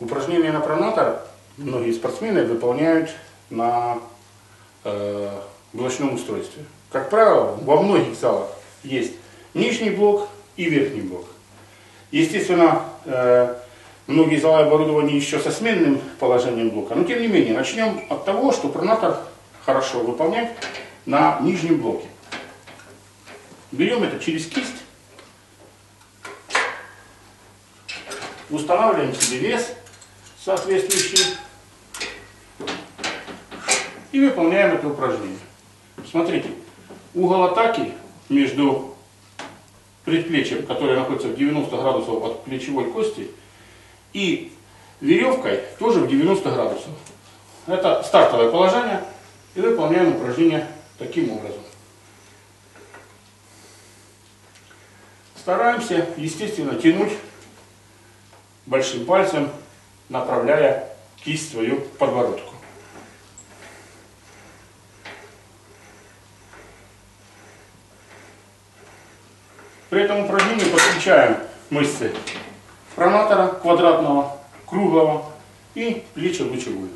Упражнения на пронатор многие спортсмены выполняют на э, блочном устройстве. Как правило, во многих залах есть нижний блок и верхний блок. Естественно, э, многие залы оборудованы еще со сменным положением блока, но тем не менее, начнем от того, что пронатор хорошо выполнять на нижнем блоке. Берем это через кисть, устанавливаем себе вес соответствующий и выполняем это упражнение. Смотрите, угол атаки между предплечьем, которое находится в 90 градусов от плечевой кости, и веревкой тоже в 90 градусов. Это стартовое положение, и выполняем упражнение таким образом. Стараемся, естественно, тянуть большим пальцем, направляя кисть свою к подбородку. При этом упражнении подключаем мышцы пронатора квадратного, круглого и плечо лучевую.